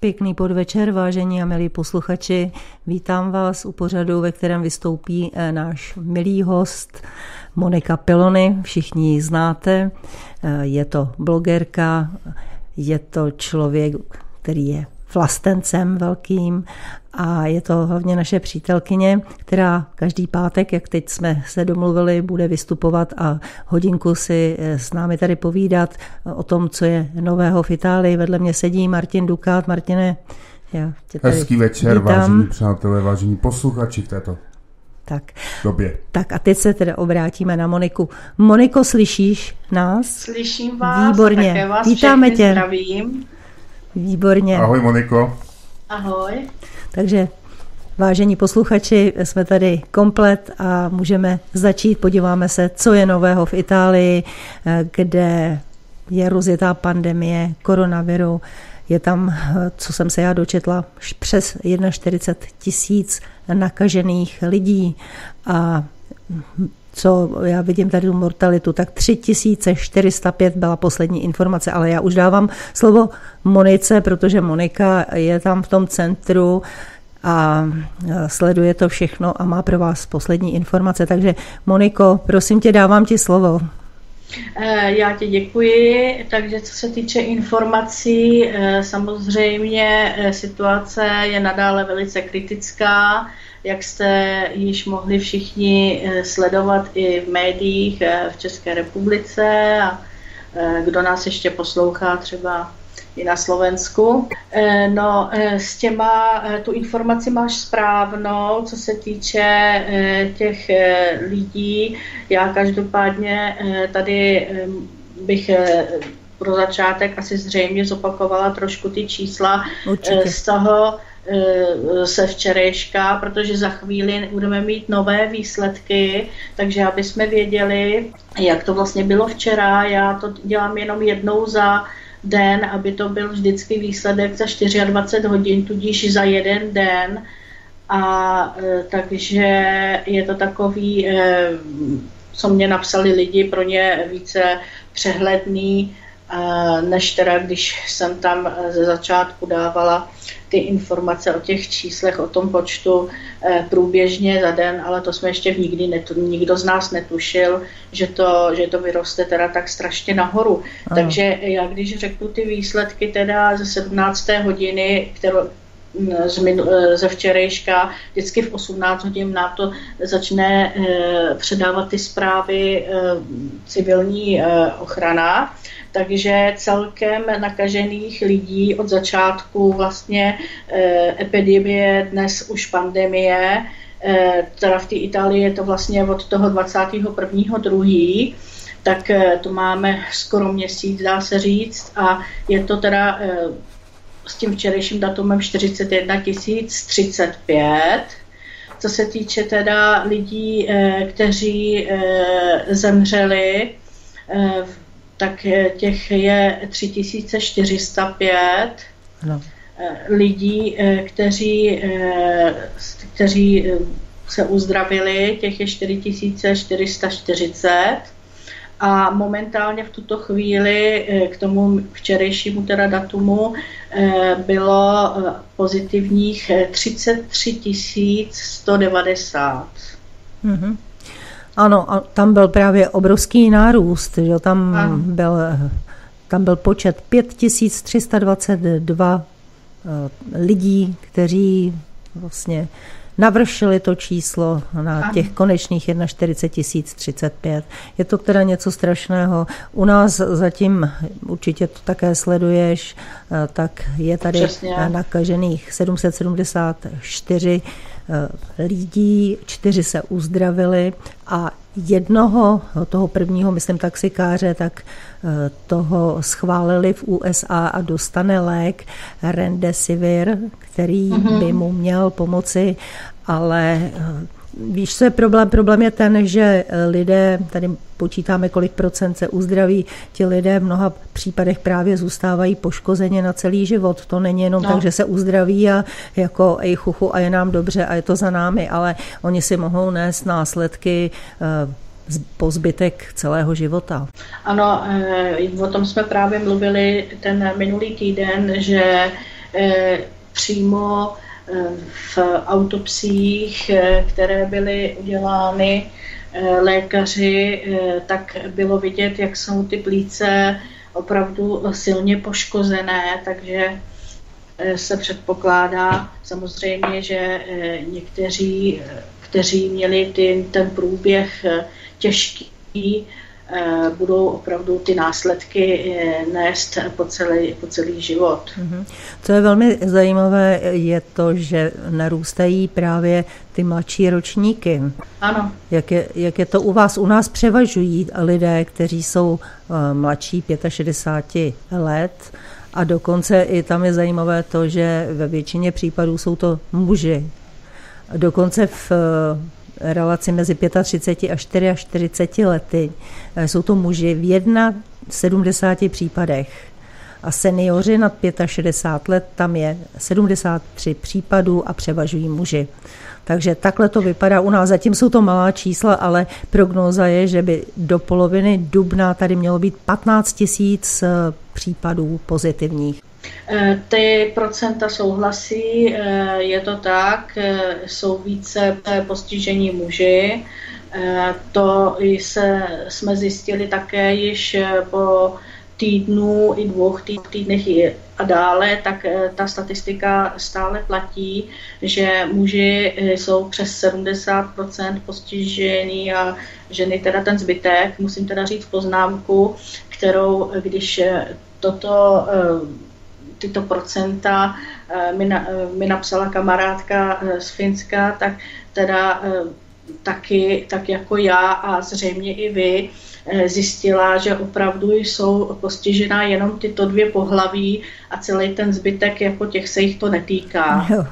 Pěkný podvečer, vážení a milí posluchači. Vítám vás u pořadu, ve kterém vystoupí eh, náš milý host Monika Pilony. Všichni ji znáte. Eh, je to blogerka, je to člověk, který je vlastencem velkým a je to hlavně naše přítelkyně, která každý pátek, jak teď jsme se domluvili, bude vystupovat a hodinku si eh, s námi tady povídat o tom, co je nového v Itálii. Vedle mě sedí Martin Dukát. Martine, já tě tady Hezký večer, vítám. vážení přátelé, vážení posluchači v této tak. době. Tak a teď se teda obrátíme na Moniku. Moniko, slyšíš nás? Slyším vás. Výborně. Také vás Vítáme tě. Zdravím. Výborně. Ahoj Moniko. Ahoj. Takže vážení posluchači, jsme tady komplet a můžeme začít. Podíváme se, co je nového v Itálii, kde je rozjetá pandemie koronaviru. Je tam, co jsem se já dočetla, přes 41 tisíc nakažených lidí a co já vidím tady tu mortalitu, tak 3405 byla poslední informace, ale já už dávám slovo Monice, protože Monika je tam v tom centru a sleduje to všechno a má pro vás poslední informace. Takže Moniko, prosím tě, dávám ti slovo. Já ti děkuji. Takže co se týče informací, samozřejmě situace je nadále velice kritická jak jste již mohli všichni eh, sledovat i v médiích eh, v České republice a eh, kdo nás ještě poslouchá třeba i na Slovensku. No, s těma, tu informaci máš správnou, co se týče těch lidí. Já každopádně tady bych pro začátek asi zřejmě zopakovala trošku ty čísla Určitě. z toho, se včerejška, protože za chvíli budeme mít nové výsledky, takže aby jsme věděli, jak to vlastně bylo včera. Já to dělám jenom jednou za den, aby to byl vždycky výsledek za 24 hodin, tudíž za jeden den. A eh, takže je to takový, eh, co mě napsali lidi, pro ně více přehledný, než teda, když jsem tam ze začátku dávala ty informace o těch číslech, o tom počtu eh, průběžně za den, ale to jsme ještě nikdy netu, nikdo z nás netušil, že to, že to vyroste teda tak strašně nahoru. Ano. Takže já když řeknu ty výsledky teda ze 17. hodiny, kterou, z minu, eh, ze včerejška, vždycky v 18 hodin nám to začne e, předávat ty zprávy civilní ochrana takže celkem nakažených lidí od začátku vlastně eh, epidemie, dnes už pandemie, eh, teda v té Itálii je to vlastně od toho 21.2., tak eh, to máme skoro měsíc, dá se říct, a je to teda s tím včerejším datumem 41 035. Co se týče teda lidí, kteří zemřeli v tak těch je 3405 no. lidí, eh, kteří, eh, kteří se uzdravili, těch je 4440 a momentálně v tuto chvíli k tomu včerejšímu teda datumu bylo pozitivních 33 190. Mm-hmm. Ano, a tam byl právě obrovský nárůst, že tam byl, tam byl počet 5322 eh, lidí, kteří vlastně navršili to číslo na těch konečných 41 035. Je to teda něco strašného. U nás zatím, určitě to také sleduješ, eh, tak je tady Přesně. nakažených 774 Eh, lidí, čtyři se uzdravili a jednoho, toho prvního, myslím taxikáře, tak eh, toho schválili v USA a dostane lék Rendesivir, který mm-hmm. by mu měl pomoci, ale eh, Víš, co je problém? Problém je ten, že eh, lidé, tady počítáme, kolik procent se uzdraví, ti lidé v mnoha případech právě zůstávají poškozeně na celý život. To není jenom no. tak, že se uzdraví a jako ej chuchu a je nám dobře a je to za námi, ale oni si mohou nést následky eh, po zbytek celého života. Ano, o tom jsme právě mluvili ten minulý týden, že přímo v autopsiích, které byly udělány lékaři, tak bylo vidět, jak jsou ty plíce opravdu silně poškozené, takže se předpokládá samozřejmě, že někteří, kteří měli ty, ten průběh těžký, Eh, budou opravdu ty následky eh, nést po celý, po celý život. Mhm. Co je velmi zajímavé, je to, že narůstají právě ty mladší ročníky. Ano. Jak je, jak je to u vás? U nás převažují lidé, kteří jsou eh, mladší 65 let a dokonce i tam je zajímavé to, že ve většině případů jsou to muži. Dokonce v relaci mezi 35 a 44 lety. Eh, jsou to muži v 71 případech. A seniori nad 65 let, tam je 73 případů a převažují muži. Takže takhle to vypadá u nás. Zatím jsou to malá čísla, ale prognóza je, že by do poloviny dubna tady mělo být 15 tisíc eh, případů pozitivních. Eh, ty procenta souhlasí, eh, je to tak, eh, jsou více postižení muži. To se, jsme zjistili také již po týdnu i dvou týdnech a dále, tak ta statistika stále platí, že muži jsou přes 70% postižení a ženy teda ten zbytek. Musím teda říct poznámku, kterou, když toto tyto procenta eh, mi, na, eh, mi napsala kamarádka eh, z Finska, tak teda taky, tak jako já a zřejmě i vy, zjistila, že opravdu jsou postižená jenom tyto dvě pohlaví a celý ten zbytek, jako těch se jich to netýká. Jo.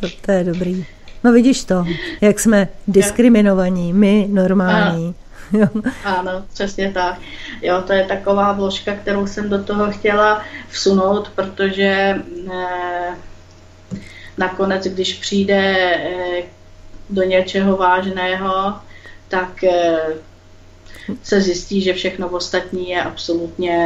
To, to je dobrý. No vidíš to, jak jsme diskriminovaní, my normální. A ano, přesně tak. Jo, to je taková vložka, kterou jsem do toho chtěla vsunout, protože eh, nakonec, když přijde eh, do něčeho vážného, tak eh, se zjistí, že všechno ostatní je absolutně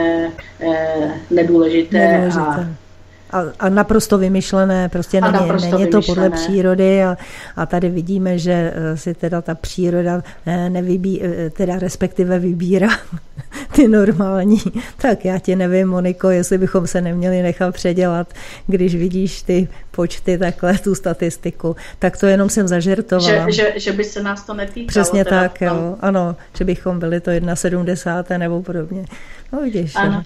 eh, nedůležité. nedůležité. A a, a naprosto vymyšlené, prostě není, naprosto není to podle přírody a, a tady vidíme, že eh, si teda ta příroda eh, nevybí, eh, teda respektive vybírá ty normální. Tak já ti nevím, Moniko, jestli bychom se neměli nechat předělat, když vidíš ty počty, takhle tu statistiku. Tak to jenom jsem zažertovala. Že, že, že by se nás to netýkalo. Přesně tak, jo. Ano, že bychom byli to 1,70 nebo podobně. No vidíš. Ano.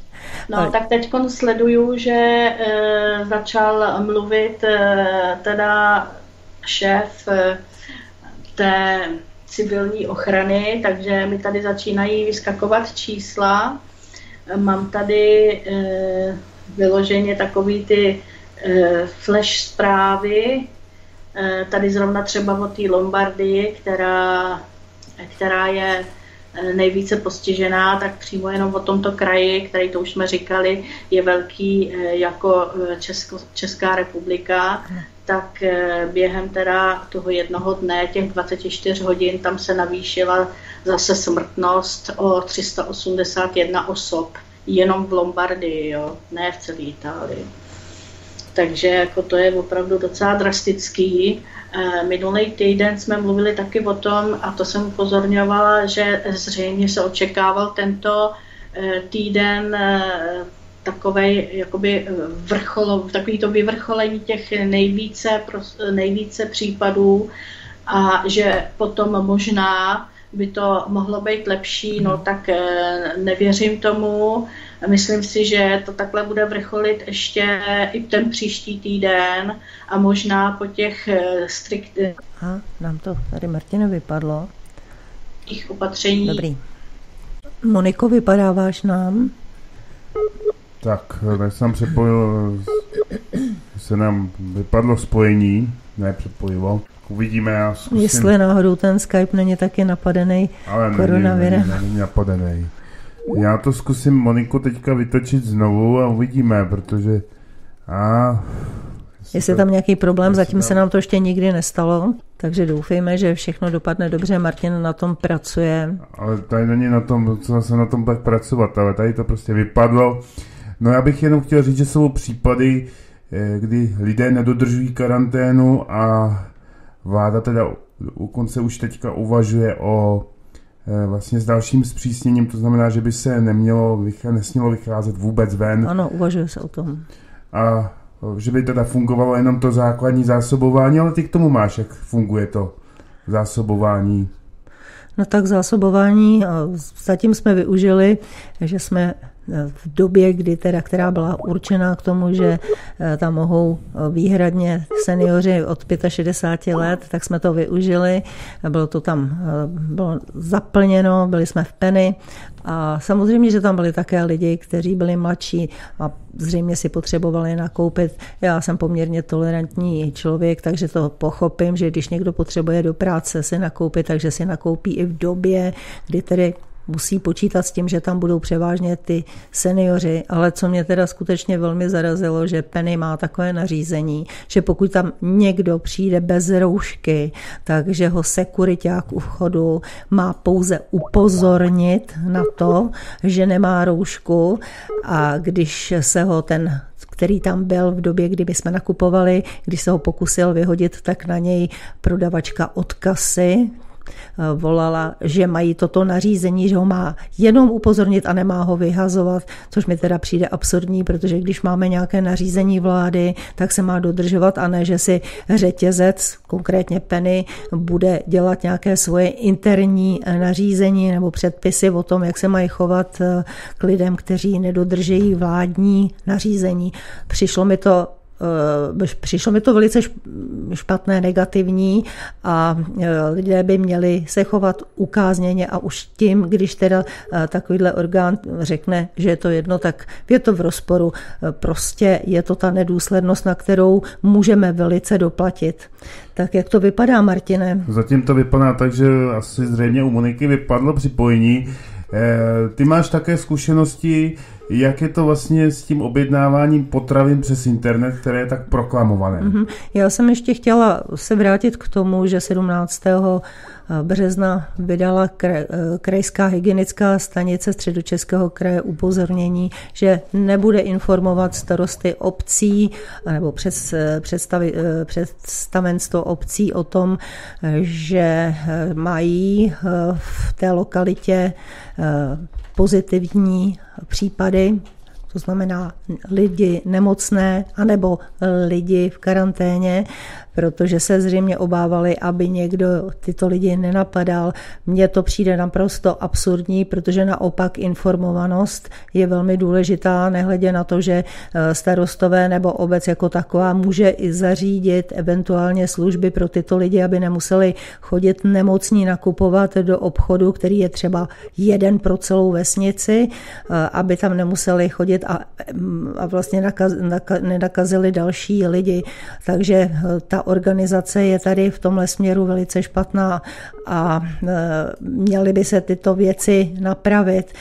No, Ale... tak teď sleduju, že e, začal mluvit e, teda šéf e, té civilní ochrany, takže mi tady začínají vyskakovat čísla. Mám tady e, vyloženě takový ty e, flash zprávy, e, tady zrovna třeba o té Lombardii, která, která je nejvíce postižená, tak přímo jenom o tomto kraji, který to už jsme říkali, je velký jako Česko, Česká republika, tak eh, během teda toho jednoho dne, těch 24 hodin, tam se navýšila zase smrtnost o 381 osob. Jenom v Lombardii, jo, ne v celé Itálii. Takže jako to je opravdu docela drastický. Eh, minulý týden jsme mluvili taky o tom, a to jsem upozorňovala, že zřejmě se očekával tento eh, týden takový jakoby vrchol, takový to vyvrcholení těch nejvíce, nejvíce případů a že potom možná by to mohlo být lepší, no tak eh, nevěřím tomu. Myslím si, že to takhle bude vrcholit ještě i ten příští týden a možná po těch eh, strikt... Aha, nám to tady Martina vypadlo. Těch opatření. Dobrý. Moniko, vypadáváš nám? Tak, tak jsem přepojil, se nám vypadlo spojení, ne přepojilo. Uvidíme, já zkusím. Jestli náhodou ten Skype není taky napadený Ale koronavirem. Ale není, není napadený. Já to zkusím Moniku teďka vytočit znovu a uvidíme, protože... A, Jestli tam nějaký problém, zatím se nám to ještě nikdy nestalo, takže doufejme, že všechno dopadne dobře. Martin na tom pracuje. Ale tady není na tom, co se na tom tak pracovat, ale tady to prostě vypadlo. No já bych jenom chtěl říct, že jsou případy, kdy lidé nedodržují karanténu a vláda teda u konce už teďka uvažuje o vlastně s dalším zpřísněním, to znamená, že by se nemělo, nesmělo vycházet vůbec ven. Ano, uvažuje se o tom. A že by teda fungovalo jenom to základní zásobování, ale ty k tomu máš, jak funguje to zásobování. No tak zásobování zatím jsme využili, že jsme v době, kdy teda, která byla určená k tomu, že eh, tam mohou eh, výhradně seniori od 65 let, tak jsme to využili. Bylo to tam eh, bylo zaplněno, byli jsme v Penny a samozřejmě, že tam byli také lidi, kteří byli mladší a zřejmě si potřebovali nakoupit. Já jsem poměrně tolerantní člověk, takže to pochopím, že když někdo potřebuje do práce si nakoupit, takže si nakoupí i v době, kdy tedy musí počítat s tím, že tam budou převážně ty seniori, ale co mě teda skutečně velmi zarazilo, že Penny má takové nařízení, že pokud tam někdo přijde bez roušky, takže ho sekuriták u vchodu má pouze upozornit na to, že nemá roušku. A když se ho ten který tam byl v době, kdy jsme nakupovali, když se ho pokusil vyhodit, tak na něj prodavačka od kasy, volala, že mají toto nařízení, že ho má jenom upozornit a nemá ho vyhazovat, což mi teda přijde absurdní, protože když máme nějaké nařízení vlády, tak se má dodržovat a ne, že si řetězec, konkrétně Penny, bude dělat nějaké svoje interní eh, nařízení nebo předpisy o tom, jak se mají chovat eh, k lidem, kteří nedodržejí vládní nařízení. Přišlo mi to Eh, přišlo mi to velice špatné, negativní a eh, lidé by měli se chovat ukázněně a už tím, když teda eh, takovýhle orgán řekne, že je to jedno, tak je to v rozporu. Prostě je to ta nedůslednost, na kterou můžeme velice doplatit. Tak jak to vypadá, Martine? Zatím to vypadá tak, že asi zřejmě u Moniky vypadlo připojení. Ty máš také zkušenosti jak je to vlastně s tím objednáváním potravin přes internet, které je tak proklamované? Mm-hmm. Já jsem ještě chtěla se vrátit k tomu, že 17 března vydala eh, krajská hygienická stanice středočeského kraje upozornění, že nebude informovat starosty obcí nebo eh, eh, představenstvo obcí o tom, že mají v té lokalitě pozitivní případy to znamená lidi nemocné anebo lidi v karanténě, protože se zřejmě obávali, aby někdo tyto lidi nenapadal. Mně to přijde naprosto absurdní, protože naopak informovanost je velmi důležitá, nehledě na to, že eh, starostové nebo obec jako taková může i zařídit eventuálně služby pro tyto lidi, aby nemuseli chodit nemocní nakupovat do obchodu, který je třeba jeden pro celou vesnici, eh, aby tam nemuseli chodit a, a vlastně nakaz, naka, nenakazili další lidi. Takže eh, ta organizace je tady v tomhle směru velice špatná a eh, měly by se tyto věci napravit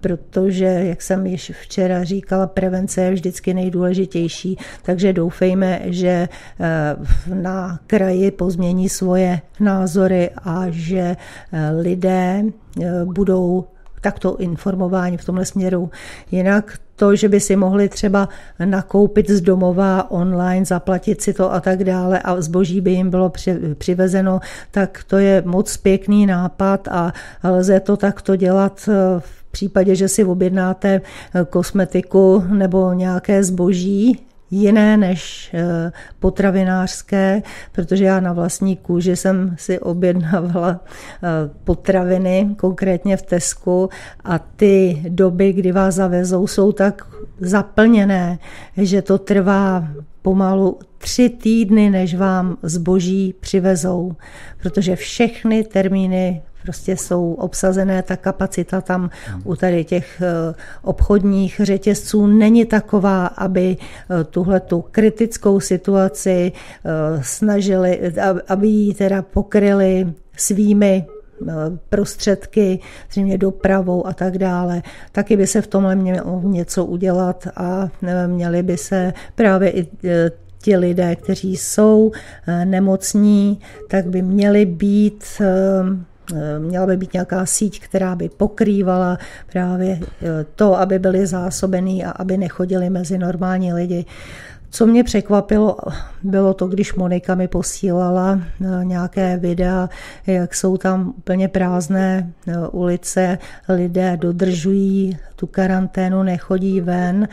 protože, jak jsem již včera říkala, prevence je vždycky nejdůležitější, takže doufejme, že eh, na kraji pozmění svoje názory a že lidé budou takto informování v tomhle směru. Jinak to, že by si mohli třeba nakoupit z domova online, zaplatit si to a tak dále a zboží by jim bylo přivezeno, tak to je moc pěkný nápad a lze to takto dělat eh, v případě, že si objednáte eh, kosmetiku nebo nějaké zboží, jiné než eh, potravinářské, protože já na vlastní kůži jsem si objednávala eh, potraviny, konkrétně v Tesku a ty doby, kdy vás zavezou, jsou tak zaplněné, že to trvá pomalu tři týdny, než vám zboží přivezou, protože všechny termíny prostě jsou obsazené, ta kapacita tam u tady těch eh, obchodních řetězců není taková, aby eh, tuhle tu kritickou situaci eh, snažili, aby ji teda pokryli svými prostředky, zřejmě dopravou a tak dále. Taky by se v tomhle mělo něco udělat a měli by se právě i ti lidé, kteří jsou nemocní, tak by měli být měla by být nějaká síť, která by pokrývala právě to, aby byli zásobený a aby nechodili mezi normální lidi. Co mě překvapilo, bylo to, když Monika mi posílala eh, nějaké videa, jak jsou tam úplně prázdné eh, ulice, lidé dodržují tu karanténu, nechodí ven.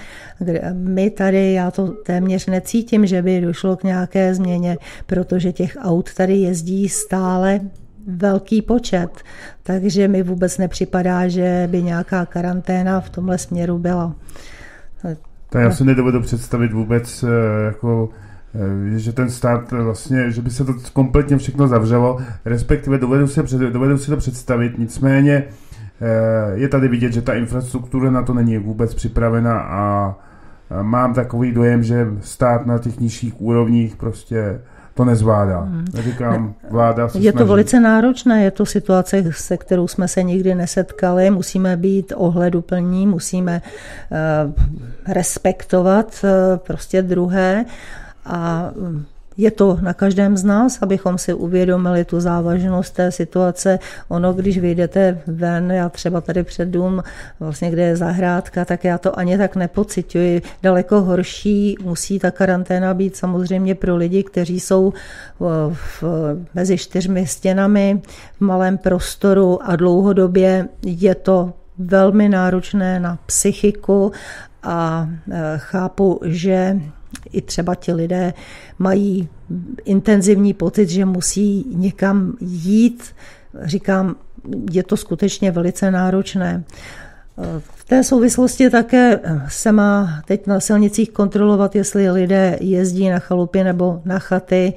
My tady, já to téměř necítím, že by došlo k nějaké změně, protože těch aut tady jezdí stále velký počet, takže mi vůbec nepřipadá, že by nějaká karanténa v tomhle směru byla. To já si nedovedu představit vůbec, eh, jako, eh, že ten stát vlastně, že by se to kompletně všechno zavřelo, respektive dovedu si, dovedu si to představit, nicméně eh, je tady vidět, že ta infrastruktura na to není vůbec připravena a mám takový dojem, že stát na těch nižších úrovních prostě to nezvládá. Hmm. Říkám, vláda se Je snaží. to velice náročné, je to situace, se kterou jsme se nikdy nesetkali, musíme být ohleduplní, musíme uh, respektovat uh, prostě druhé a um, je to na každém z nás, abychom si uvědomili tu závažnost té situace. Ono, když vyjdete ven, já třeba tady před dům, vlastně kde je zahrádka, tak já to ani tak nepocituji. Daleko horší musí ta karanténa být samozřejmě pro lidi, kteří jsou v, mezi čtyřmi stěnami v malém prostoru a dlouhodobě je to velmi náročné na psychiku a e, chápu, že i třeba ti lidé mají intenzivní pocit, že musí někam jít. Říkám, je to skutečně velice náročné. V té souvislosti také se má teď na silnicích kontrolovat, jestli lidé jezdí na chalupy nebo na chaty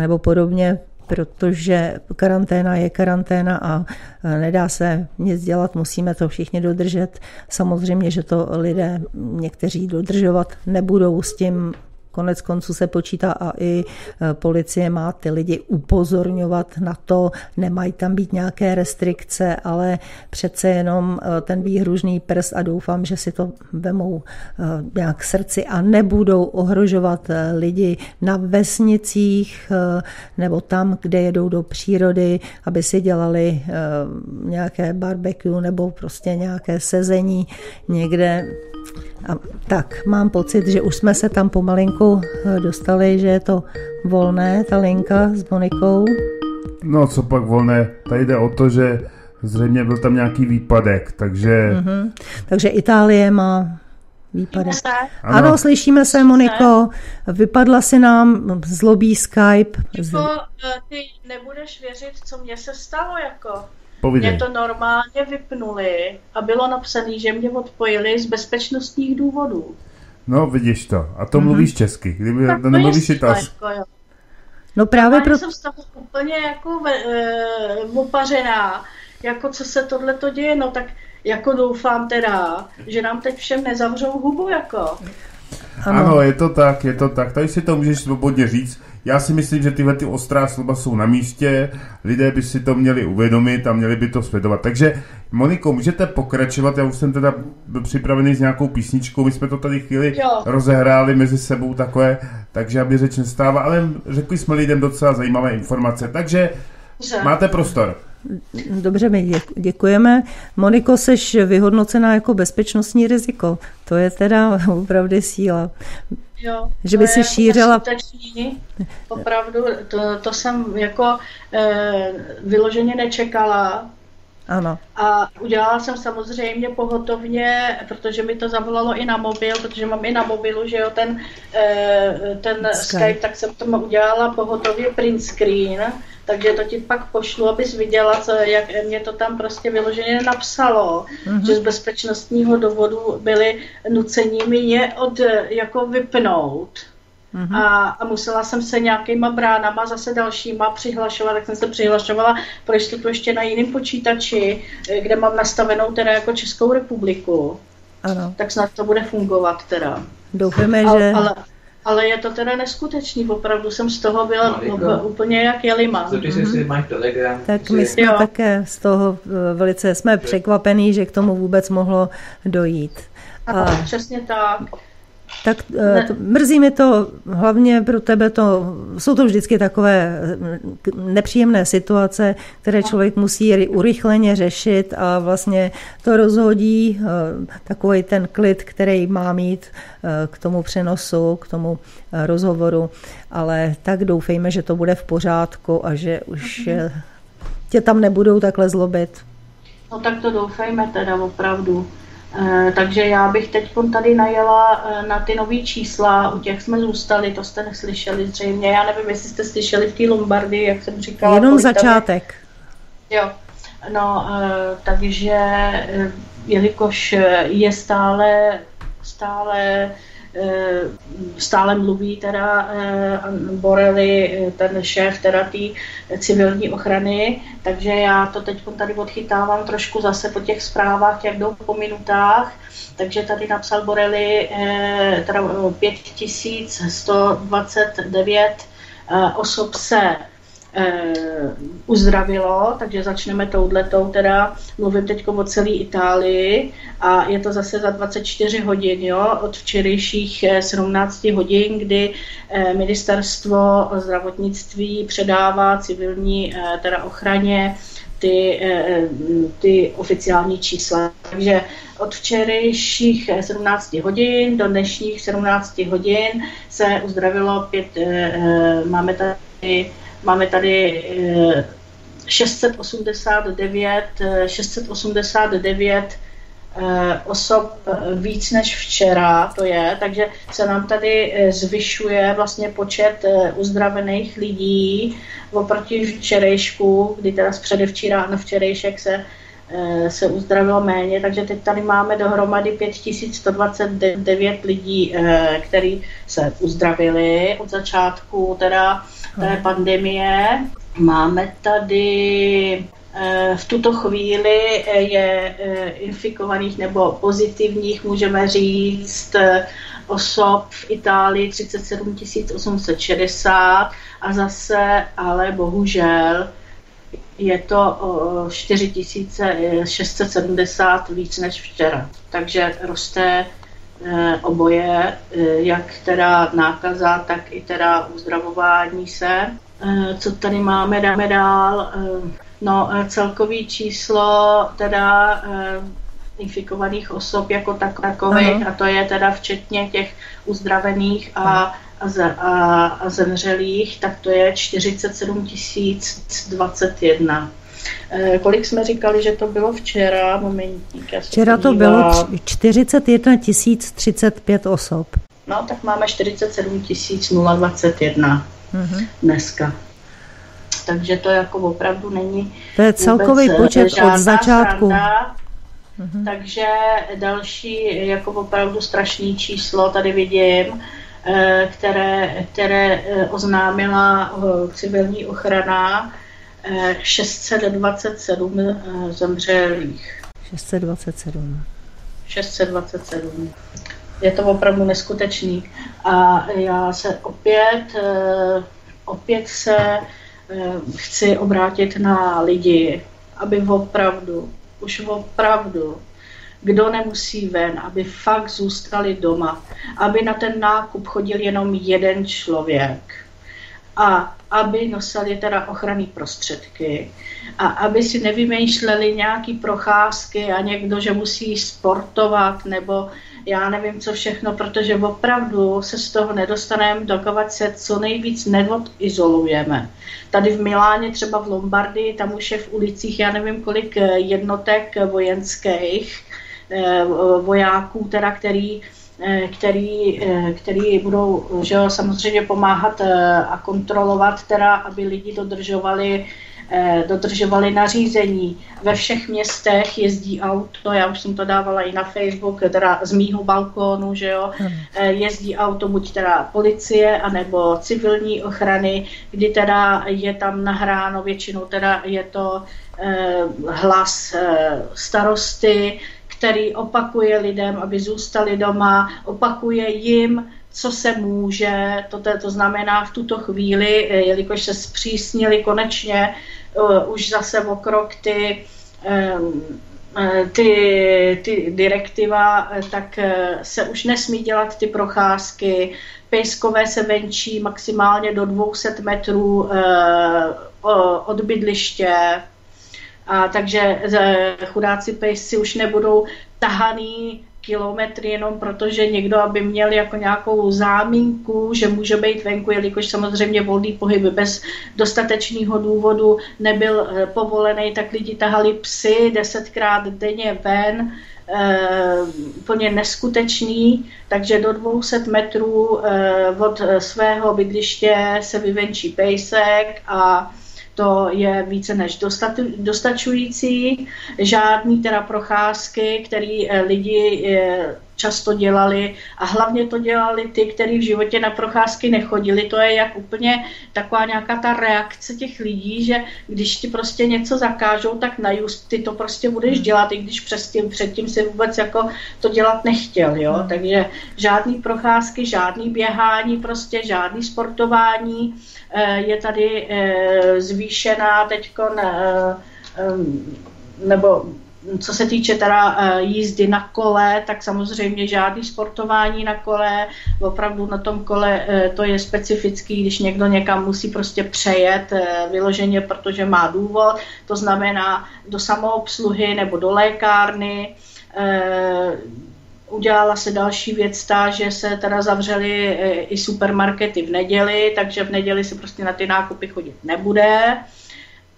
nebo podobně, protože karanténa je karanténa a nedá se nic dělat, musíme to všichni dodržet. Samozřejmě, že to lidé někteří dodržovat nebudou, s tím Konec konců se počítá a i e, policie má ty lidi upozorňovat na to, nemají tam být nějaké restrikce, ale přece jenom e, ten výhružný prst a doufám, že si to vemou e, nějak srdci a nebudou ohrožovat lidi na vesnicích nebo tam, kde jedou do přírody, aby si dělali nějaké barbecue nebo prostě nějaké sezení někde a tak, mám pocit, že už jsme se tam pomalinku eh, dostali, že je to volné, ta linka s Monikou. No, co pak volné? Tady jde o to, že zřejmě byl tam nějaký výpadek, takže... Mm-hmm. Takže Itálie má výpadek. Ano. ano, slyšíme se, Moniko. Vypadla si nám zlobý Skype. Jako, eh, ty nebudeš věřit, co mně se stalo, jako. Povídej. Mě to normálně vypnuli a bylo napsané, že mě odpojili z bezpečnostních důvodů. No, vidíš to. A to mm-hmm. mluvíš česky. Kdyby tak to nemluvíš italsky. Jako, no právě pro... jsem z toho úplně jako e, opařená, jako co se tohle to děje, no tak jako doufám teda, že nám teď všem nezavřou hubu, jako. Ano. ano, je to tak, je to tak. Tady si to můžeš svobodně říct. Já si myslím, že tyhle ty ostrá slova jsou na místě, lidé by si to měli uvědomit a měli by to sledovat. Takže, Moniko, můžete pokračovat, já už jsem teda byl připravený s nějakou písničkou, my jsme to tady chvíli jo. rozehráli mezi sebou takové, takže aby řeč nestává, ale řekli jsme lidem docela zajímavé informace, takže Dobře. máte prostor. Dobře, my děkujeme. Moniko, seš vyhodnocená jako bezpečnostní riziko. To je teda opravdu síla. Jo, že by si jako šířila... Skutečný, opravdu, to, to jsem jako e, vyloženě nečekala. Ano. A udělala jsem samozřejmě pohotovně, protože mi to zavolalo i na mobil, protože mám i na mobilu, že jo, ten, e, ten Skype. Skype, tak jsem to udělala pohotově print screen, takže to ti pak pošlu, abys viděla, co, jak mě to tam prostě vyloženě napsalo, mm-hmm. že z bezpečnostního důvodu byli nucení mě od, jako vypnout. Mm-hmm. A, a musela jsem se nějakýma bránama, zase dalšíma přihlašovat, tak jsem se přihlašovala pro jistotu ještě na jiném počítači, kde mám nastavenou teda jako Českou republiku. Ano. Tak snad to bude fungovat teda. Doufáme, že... Ale, ale je to teda neskutečný, opravdu jsem z toho byla no, úplně jak jelima. Mm-hmm. Tak my jsme jo. také z toho eh, velice jsme překvapení, že k tomu vůbec mohlo dojít. A, a přesně tak. Tak ne. mrzí mi to, hlavně pro tebe to, jsou to vždycky takové nepříjemné situace, které člověk musí urychleně řešit a vlastně to rozhodí takový ten klid, který má mít k tomu přenosu, k tomu rozhovoru, ale tak doufejme, že to bude v pořádku a že už mhm. tě tam nebudou takhle zlobit. No tak to doufejme teda opravdu. E, takže já bych teď tady najela e, na ty nové čísla, u těch jsme zůstali, to jste neslyšeli zřejmě, já nevím, jestli jste slyšeli v té Lombardii, jak jsem říkala. Jenom začátek. Tady... Jo, no, e, takže jelikož je stále, stále Eh, stále mluví teda eh, Borely, eh, ten šéf teda té civilní ochrany, takže já to teď tady odchytávám trošku zase po těch zprávách, jak jdou po minutách. Takže tady napsal Borely teda 5129 osob se Eh, uzdravilo, takže začneme touhletou, teda mluvím teď o celé Itálii a je to zase za 24 hodin, jo, od včerejších 17 eh, hodin, kdy eh, ministerstvo zdravotnictví předává civilní teda ochraně ty, ty oficiální čísla. Takže od včerejších 17 hodin do dnešních 17 hodin se uzdravilo pět, máme tady Máme tady 689, eh, 689 eh, eh, osob víc než včera, to je, takže se nám tady zvyšuje vlastně počet uzdravených lidí oproti včerejšku, kdy teda z předevčíra na včerejšek se se uzdravilo méně, takže teď tady máme dohromady 5129 lidí, kteří se uzdravili od začátku. Teda té pandemie. Máme tady eh, v tuto chvíli eh, je eh, infikovaných nebo pozitivních, můžeme říct, osob v Itálii 37 860 a zase, ale bohužel, je to 4670 víc než včera. Takže roste oboje, eh, jak teda nákaza, tak i teda uzdravování se. Eh, co tady máme, dáme dál. No, celkový číslo teda infikovaných osob jako takových, a to je teda včetně těch uzdravených a, a, z, a, a zemřelých, tak to je 47 021. Eh, kolik jsme říkali, že to bylo včera? Momentík, včera to bylo 41 035 osob. No, tak máme 47 021 mm-hmm. dneska. Takže to jako opravdu není To je celkový eh, počet od začátku. Mm-hmm. Takže další jako opravdu strašný číslo tady vidím, eh, které, které oznámila civilní ochrana 627 eh, zemřelých. 627. 627. Je to opravdu neskutečný. A já se opět, eh, opět se eh, chci obrátit na lidi, aby opravdu, už opravdu, kdo nemusí ven, aby fakt zůstali doma, aby na ten nákup chodil jenom jeden člověk a aby nosili teda ochranné prostředky a aby si nevymýšleli nějaký procházky a někdo, že musí sportovat nebo já nevím co všechno, protože opravdu se z toho nedostaneme, dokovat se co nejvíc neodizolujeme. Tady v Miláně, třeba v Lombardii, tam už je v ulicích, já nevím kolik jednotek vojenských, eh, vojáků, teda, který který, eh, který budou že jo, samozřejmě pomáhat eh, a kontrolovat, teda, aby lidi dodržovali dodržovali nařízení. Ve všech městech jezdí auto, já už jsem to dávala i na Facebook, teda z mýho balkónu, že jo, jezdí auto buď teda policie, anebo civilní ochrany, kdy teda je tam nahráno, většinou teda je to hlas starosty, který opakuje lidem, aby zůstali doma, opakuje jim, co se může, to, to znamená v tuto chvíli, eh, jelikož se zpřísnili konečně uh, už zase o krok ty um, ty, ty direktiva, tak se už nesmí dělat ty procházky. Pejskové se venčí maximálně do 200 metrů od bydliště. A takže chudáci pejsci už nebudou tahaný kilometry jenom protože někdo, aby měl jako nějakou záminku, že může být venku, jelikož samozřejmě volný pohyb bez dostatečného důvodu nebyl eh, povolený, tak lidi tahali psy desetkrát denně ven, Uh, úplně neskutečný, takže do 200 metrů od svého bydliště se vyvenčí pejsek a to je více než dostačující. Žádný teda procházky, které eh, lidi eh, často dělali a hlavně to dělali ty, kteří v životě na procházky nechodili. To je jak úplně taková nějaká ta reakce těch lidí, že když ti prostě něco zakážou, tak na just ty to prostě budeš hmm. dělat, i když předtím, předtím si vůbec jako to dělat nechtěl. Jo? Hmm. Takže žádný procházky, žádný běhání, prostě žádný sportování. Eh, je tady eh, zvýšená teď eh, nebo co se týče teda jízdy na kole, tak samozřejmě žádný sportování na kole, opravdu na tom kole to je specifický, když někdo někam musí prostě přejet vyloženě, protože má důvod, to znamená do samoobsluhy nebo do lékárny, Udělala se další věc ta, že se teda zavřely i supermarkety v neděli, takže v neděli se prostě na ty nákupy chodit nebude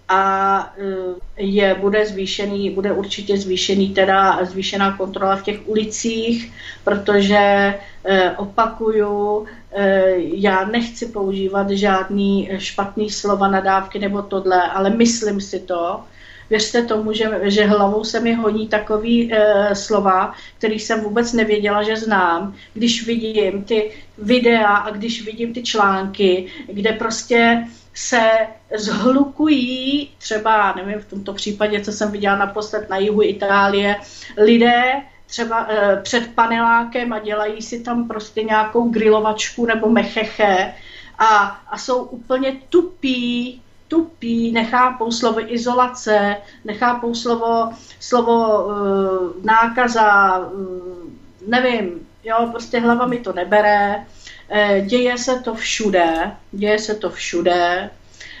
a e, je, bude zvýšený, bude určitě zvýšený teda zvýšená kontrola v těch ulicích, protože eh, opakuju, eh, já nechci používat žádný špatný slova nadávky nebo tohle, ale myslím si to, věřte tomu, že, že hlavou se mi honí takový e, slova, který jsem vůbec nevěděla, že znám. Když vidím ty videa a když vidím ty články, kde prostě se zhlukují, třeba, nevím, v tomto případě, co jsem viděla naposled na jihu Itálie, lidé třeba e, před panelákem a dělají si tam prostě nějakou grilovačku nebo mecheche a, a jsou úplně tupí, tupí, nechápou slovo izolace, nechápou slovo, slovo uh, nákaza, uh, nevím, jo, prostě hlava mi to nebere. Uh, děje se to všude, děje se to všude.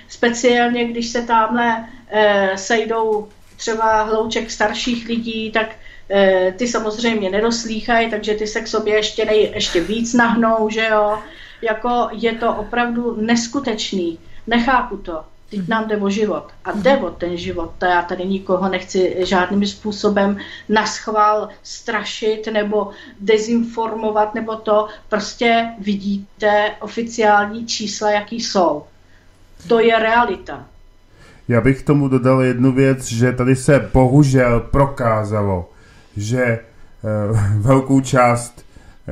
Speciálně, když se tamhle uh, sejdou třeba hlouček starších lidí, tak uh, ty samozřejmě nedoslýchají, takže ty se k sobě ještě, nej, ještě víc nahnou, že jo. Jako je to opravdu neskutečný. Nechápu to. Teď nám jde o život. A jde o ten život. To já tady nikoho nechci žádným způsobem naschvál strašit nebo dezinformovat nebo to. Prostě vidíte oficiální čísla, jaký jsou. To je realita. Já bych k tomu dodal jednu věc, že tady se bohužel prokázalo, že e, velkou část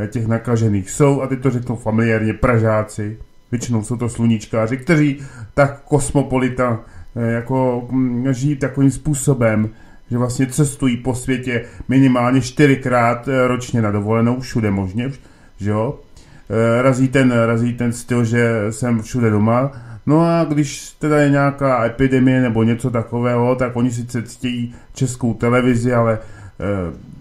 e, těch nakažených jsou, a teď to řeknu familiárně, Pražáci, Většinou jsou to sluníčkáři, kteří tak kosmopolita eh, jako mm, žijí takovým způsobem, že vlastně cestují po světě minimálně čtyřikrát eh, ročně na dovolenou, všude možně, že jo. Eh, razí ten, razí ten styl, že jsem všude doma. No a když teda je nějaká epidemie nebo něco takového, tak oni sice ctějí českou televizi, ale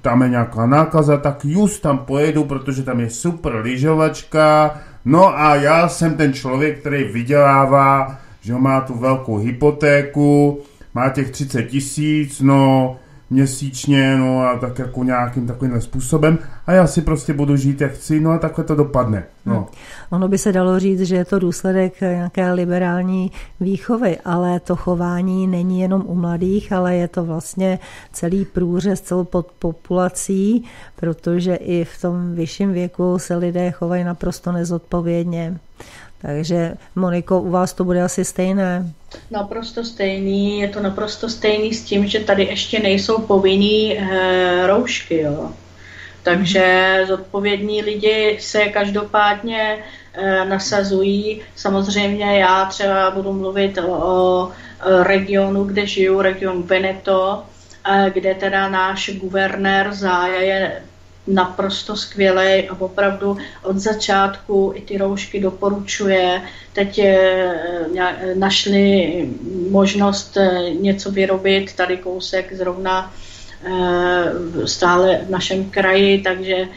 tam je nějaká nákaza, tak just tam pojedu, protože tam je super lyžovačka, No a já jsem ten člověk, který vydělává, že má tu velkou hypotéku, má těch 30 tisíc, no měsíčně, no a tak jako nějakým takovým způsobem a já si prostě budu žít jak chci, no a takhle to dopadne. No. Hmm. Ono by se dalo říct, že je to důsledek nějaké liberální výchovy, ale to chování není jenom u mladých, ale je to vlastně celý průřez celou pod populací, protože i v tom vyšším věku se lidé chovají naprosto nezodpovědně. Takže Moniko, u vás to bude asi stejné? Naprosto stejný, je to naprosto stejný s tím, že tady ještě nejsou povinný e, roušky, jo. Takže zodpovědní lidi se každopádně e, nasazují. Samozřejmě já třeba budu mluvit o, o regionu, kde žiju, region Veneto, e, kde teda náš guvernér Zája je naprosto skvělý a opravdu od začátku i ty roušky doporučuje. Teď eh, našli možnost eh, něco vyrobit, tady kousek zrovna stále v našem kraji, takže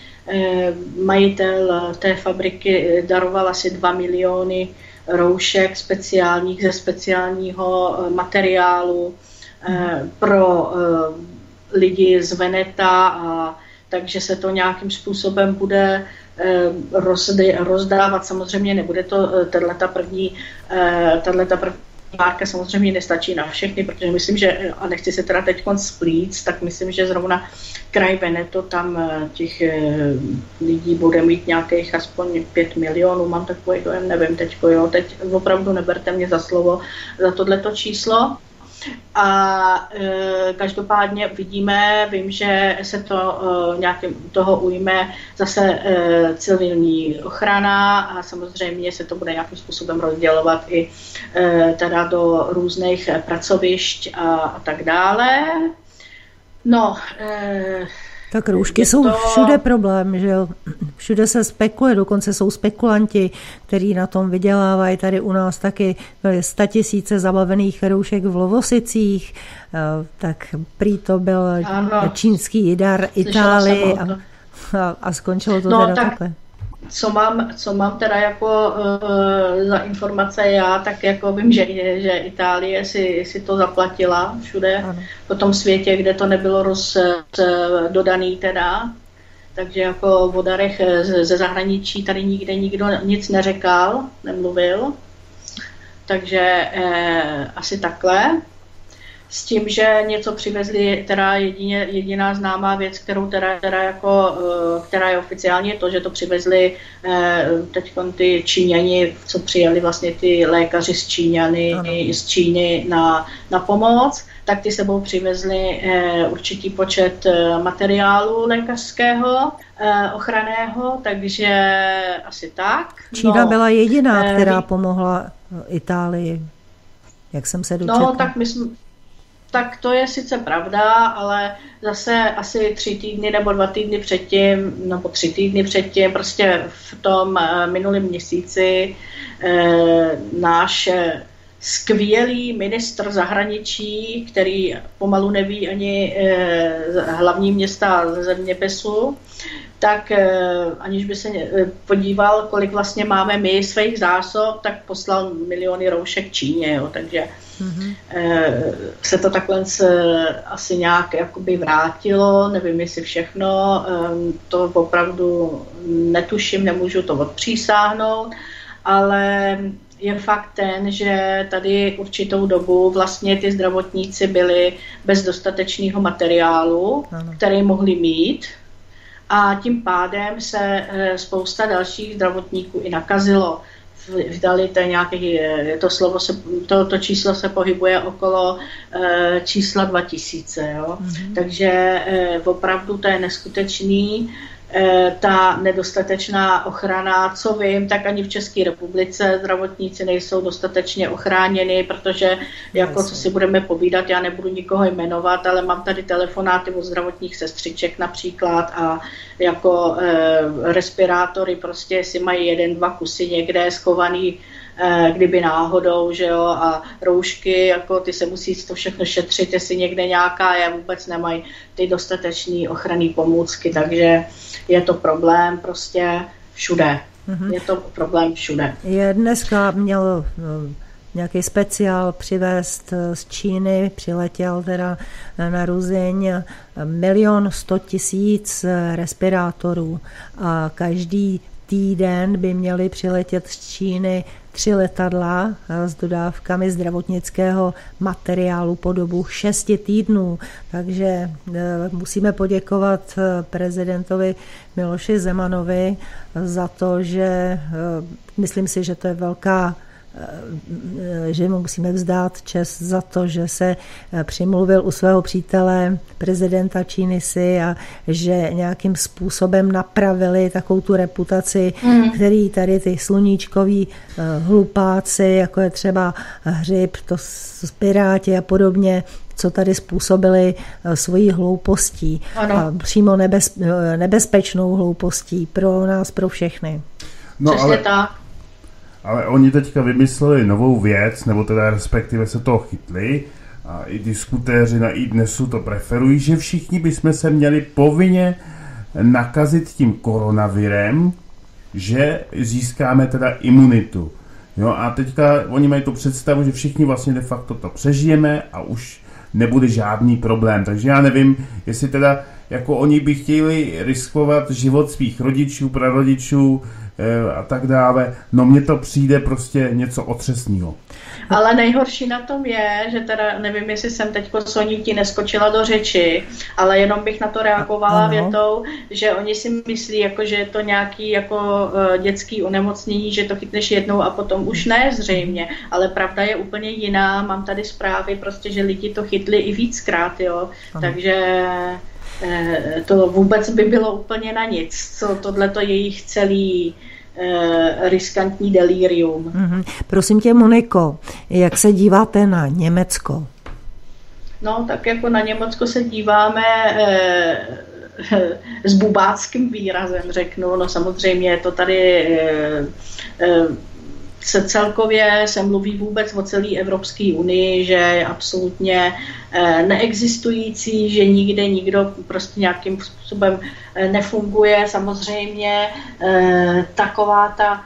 majitel té fabriky daroval asi 2 miliony roušek speciálních ze speciálního materiálu pro lidi z Veneta a takže se to nějakým způsobem bude eh, rozdávat. Samozřejmě nebude to eh, tato první, eh, tato první Márka samozřejmě nestačí na všechny, protože myslím, že, a nechci se teda teď splít, tak myslím, že zrovna kraj Veneto, tam těch lidí bude mít nějakých aspoň 5 milionů, mám takový dojem, nevím teď, jo, teď opravdu neberte mě za slovo za tohleto číslo. A e, každopádně vidíme, vím, že se to e, nějakým toho ujme zase e, civilní ochrana a samozřejmě se to bude nějakým způsobem rozdělovat i e, teda do různých pracovišť a, a tak dále. No, e, tak roušky jsou to... všude problém, že jo? Všude se spekuluje, dokonce jsou spekulanti, kteří na tom vydělávají. Tady u nás taky byly tisíce zabavených roušek v Lovosicích, eh, tak prý to byl ano. čínský dar Itálii a, a, a skončilo to no, teda tak, takhle co mám, co mám teda jako uh, za informace já, tak jako vím, že, že Itálie si, si to zaplatila všude ano. po tom světě, kde to nebylo roz, dodaný teda. Takže jako o darech ze zahraničí tady nikde nikdo nic neřekal, nemluvil. Takže eh, asi takhle s tím, že něco přivezli, teda jedině, jediná známá věc, kterou teda, teda jako, eh, která je oficiálně, to, že to přivezli eh, teď ty Číňani, co přijali vlastně ty lékaři z Číňany, ano. z Číny na, na pomoc, tak ty sebou přivezli eh, určitý počet materiálu lékařského, ochranného, takže asi tak. Čína no, byla jediná, která pomohla Itálii, jak jsem se dočetla. No, tak my jsme, tak to je sice pravda, ale zase asi tři týdny nebo dva týdny předtím, nebo tři týdny předtím, prostě v tom eh, minulém měsíci eh, náš eh, skvělý ministr zahraničí, který pomalu neví ani hlavní města ze zeměpisu, tak aniž by se podíval, kolik vlastně máme my svých zásob, tak poslal miliony roušek Číně. Jo. Takže mm-hmm. se to takhle asi nějak jakoby vrátilo, nevím jestli všechno, to opravdu netuším, nemůžu to odpřísáhnout, ale je fakt ten, že tady určitou dobu vlastně ty zdravotníci byli bez dostatečného materiálu, ano. který mohli mít a tím pádem se eh, spousta dalších zdravotníků i nakazilo vydali to nějaký, to slovo se, to, to číslo se pohybuje okolo e, čísla 2000, jo. Mm-hmm. Takže e, opravdu to je neskutečný. E, ta nedostatečná ochrana, co vím, tak ani v České republice zdravotníci nejsou dostatečně ochráněni, protože jako co si budeme povídat, já nebudu nikoho jmenovat, ale mám tady telefonáty od zdravotních sestřiček například a jako e, respirátory prostě si mají jeden, dva kusy někde schovaný kdyby náhodou, že jo, a roušky, jako ty se musí to všechno šetřit, jestli někde nějaká je, vůbec nemají ty dostatečné ochranné pomůcky, takže je to problém prostě všude. Mm-hmm. Je to problém všude. Je dneska měl no, nějaký speciál přivést z Číny, přiletěl teda na Ruzeň milion sto tisíc respirátorů a každý týden by měli přiletět z Číny tři letadla s dodávkami zdravotnického materiálu po dobu šesti týdnů. Takže e, musíme poděkovat e, prezidentovi Miloši Zemanovi za to, že myslím si, že to je velká Eh, že mu musíme vzdát čest za to, že se eh, přimluvil u svého přítele prezidenta Číny si a že nějakým způsobem napravili takovou tu reputaci, mm. který tady ty sluníčkoví eh, hlupáci, jako je třeba hřib, to piráti a podobně, co tady způsobili svojí hloupostí. Ano. A přímo nebez, nebezpečnou hloupostí pro nás, pro všechny. No, Přesně ale... tak. Ale oni teďka vymysleli novou věc, nebo teda respektive se toho chytli a i diskutéři na i dnesu to preferují, že všichni bychom se měli povinně nakazit tím koronavirem, že získáme teda imunitu. Jo, a teďka oni mají tu představu, že všichni vlastně de facto to přežijeme a už nebude žádný problém. Takže já nevím, jestli teda jako oni by chtěli riskovat život svých rodičů, prarodičů a tak dále. No mně to přijde prostě něco otřesného. Ale nejhorší na tom je, že teda nevím, jestli jsem teď Soní ti neskočila do řeči, ale jenom bych na to reagovala ano. větou, že oni si myslí, jako, že je to nějaký jako uh, dětský onemocnění, že to chytneš jednou a potom už ne zřejmě, ale pravda je úplně jiná. Mám tady zprávy prostě, že lidi to chytli i víckrát, jo. Ano. Takže eh, to vůbec by bylo úplně na nic, co tohleto jejich celý Eh, riskantní delirium. Mm-hmm. Prosím tě, Moniko, jak se díváte na Německo? No, tak jako na Německo se díváme eh, s bubáckým výrazem, řeknu. No samozřejmě je to tady eh, eh, se celkově se mluví vůbec o celé Evropské unii, že je absolutně eh, neexistující, že nikde nikdo prostě nějakým způsobem eh, nefunguje. Samozřejmě eh, taková ta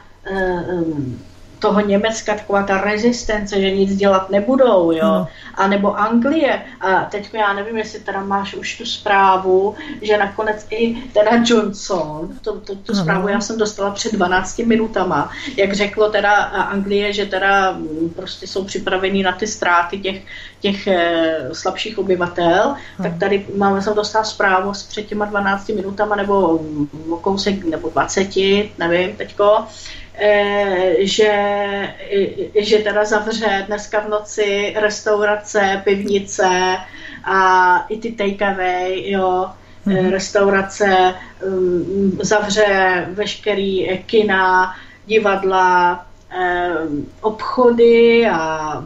toho Německa taková ta rezistence, že nic dělat nebudou, jo, no. a nebo Anglie, a teď já nevím, jestli teda máš už tu zprávu, že nakonec i teda Johnson, to, to, tu no. zprávu já jsem dostala před 12 minutama, jak řeklo teda Anglie, že teda mm, prostě jsou připraveni na ty ztráty těch, těch e, slabších obyvatel, no. tak tady máme, jsem dostala zprávu před těma 12 minutama, nebo o kousek, nebo 20, nevím teďko, Eh, že, že teda zavře dneska v noci restaurace, pivnice a i ty takeaway, jo, mm-hmm. restaurace, um, zavře veškerý kina, divadla, obchody a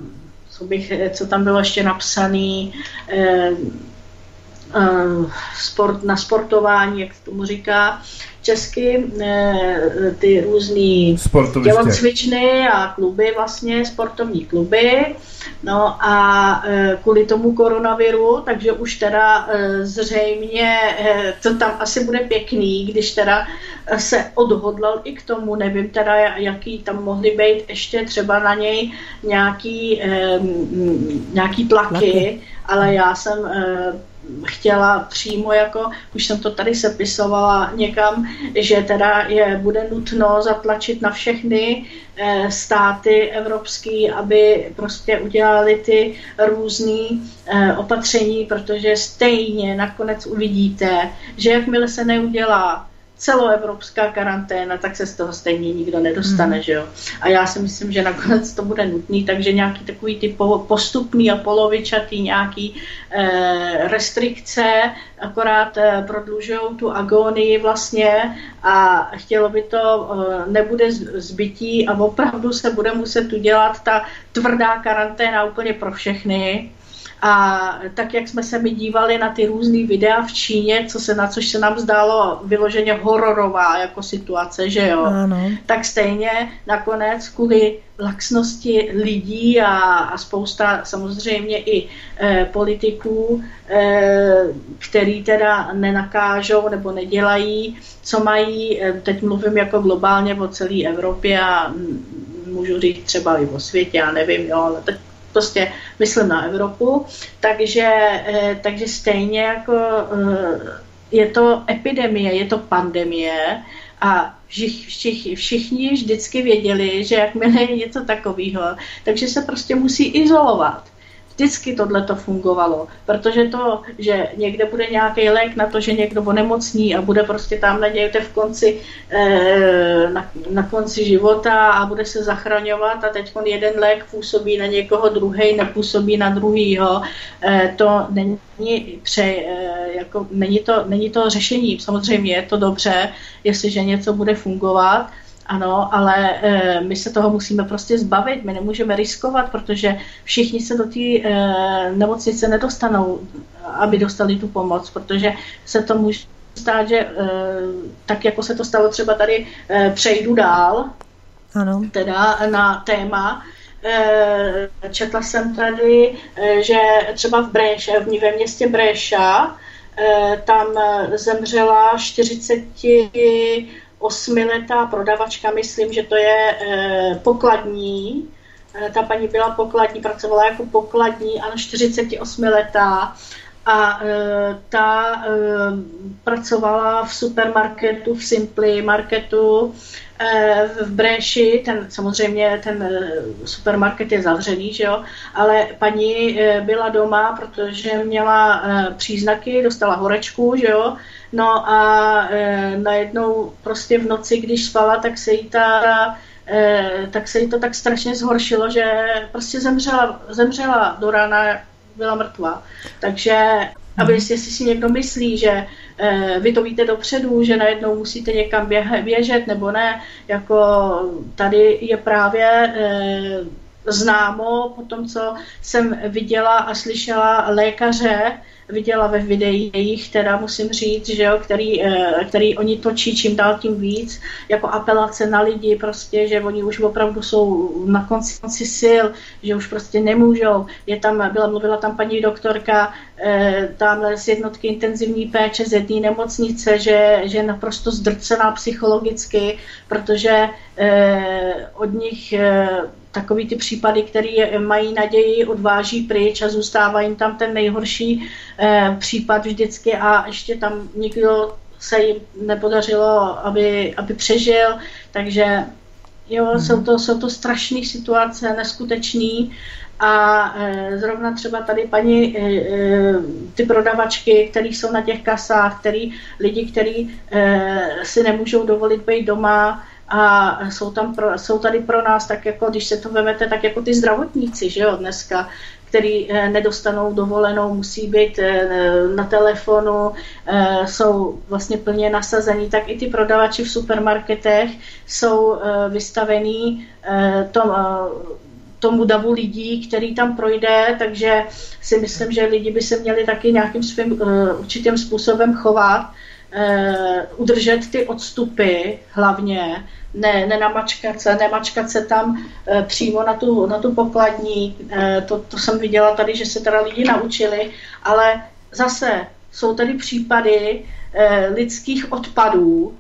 co, bych, co tam bylo ještě napsané, sport, na sportování, jak tomu říká, česky eh, ty různé tělocvičny a kluby, vlastně sportovní kluby. No a eh, kvůli tomu koronaviru, takže už teda eh, zřejmě to tam asi bude pěkný, když teda se odhodlal i k tomu, nevím teda, jaký tam mohly být ještě třeba na něj nějaký, nějaký tlaky, tlaky. Ale já jsem chtěla přímo, jako už jsem to tady sepisovala někam, že teda je bude nutno zatlačit na všechny eh, státy evropský, aby prostě udělali ty různé eh, opatření, protože stejně nakonec uvidíte, že jakmile se neudělá celoevropská karanténa, tak se z toho stejně nikdo nedostane, hmm. že jo. A já si myslím, že nakonec to bude nutný, takže nějaký takový ty postupný a polovičatý nějaký eh, restrikce, akorát eh, prodlužují tu agonii vlastně a chtělo by to, eh, nebude zbytí a opravdu se bude muset udělat ta tvrdá karanténa úplně pro všechny, a tak, jak jsme se mi dívali na ty různé videa v Číně, co se, na což se nám zdálo vyloženě hororová jako situace, že jo, ano. tak stejně nakonec kvůli laxnosti lidí a, a spousta samozřejmě i e, politiků, e, který teda nenakážou nebo nedělají, co mají, e, teď mluvím jako globálně o celé Evropě a můžu říct třeba i o světě, já nevím, jo, ale teď prostě myslím na Evropu, takže, eh, takže stejně jako eh, je to epidemie, je to pandemie a všichni, všichni vždycky věděli, že jakmile je něco takového, takže se prostě musí izolovat vždycky tohle to fungovalo, protože to, že někde bude nějaký lék na to, že někdo onemocní a bude prostě tam nadějte v konci, eh, na, na konci života a bude se zachraňovat a teď jeden lék působí na někoho, druhý nepůsobí na druhýho, eh, to není pře, eh, jako, není, to, není to řešení. Samozřejmě je to dobře, jestliže něco bude fungovat, ano, ale e, my se toho musíme prostě zbavit, my nemůžeme riskovat, protože všichni se do té e, nemocnice nedostanou, aby dostali tu pomoc, protože se to může stát, že e, tak jako se to stalo třeba tady, e, přejdu dál, ano. teda na téma, četla jsem tady, že třeba v Bréše, ve městě Bréša, tam zemřela 48-letá prodavačka, myslím, že to je pokladní, ta paní byla pokladní, pracovala jako pokladní, ano, 48 letá a ta e, pracovala v supermarketu, v Simply marketu v Bréši, ten samozřejmě ten e, supermarket je zavřený, že jo, ale paní e, byla doma, protože měla příznaky, dostala horečku, že jo, no a najednou prostě v noci, když spala, tak se jí ta tak se jí to tak strašně zhoršilo, že prostě zemřela, zemřela do rána byla mrtvá. Takže aby mhm. jestli si někdo myslí, že eh, vy to víte dopředu, že najednou musíte někam běh, běžet nebo ne, jako tady je právě eh, známo po tom, co jsem viděla a slyšela lékaře, viděla ve videích, teda musím říct, že jo, který, eh, který oni točí čím dál tím víc, jako apelace na lidi prostě, že oni už opravdu jsou na konci, konci sil, že už prostě nemůžou. Je tam, byla, mluvila tam paní doktorka eh, tamhle z jednotky intenzivní péče z jedné nemocnice, že, že je naprosto zdrcená psychologicky, protože eh, od nich takový ty případy, které mají naději, odváží pryč a zůstává jim tam ten nejhorší eh, případ vždycky a ještě tam nikdo se jim nepodařilo, aby, aby přežil, takže jo, hmm. jsou to, jsou to strašné situace, neskutečný a e, zrovna třeba tady paní, e, ty prodavačky, které jsou na těch kasách, který, lidi, kteří e, si nemůžou dovolit být doma, a jsou, tam pro, jsou tady pro nás, tak jako když se to vemete, tak jako ty zdravotníci, že jo, dneska, který eh, nedostanou dovolenou, musí být eh, na telefonu, eh, jsou vlastně plně nasazení, tak i ty prodavači v supermarketech jsou vystavení tom, tomu davu lidí, který tam projde, takže si myslím, že lidi by se měli taky nějakým svým určitým způsobem chovat, udržet ty odstupy hlavně, ne, nenamačkat se, nemačkat se tam e, přímo na tu, na tu pokladní. E, to, to jsem viděla tady, že se teda lidi naučili, ale zase jsou tady případy lidských odpadů,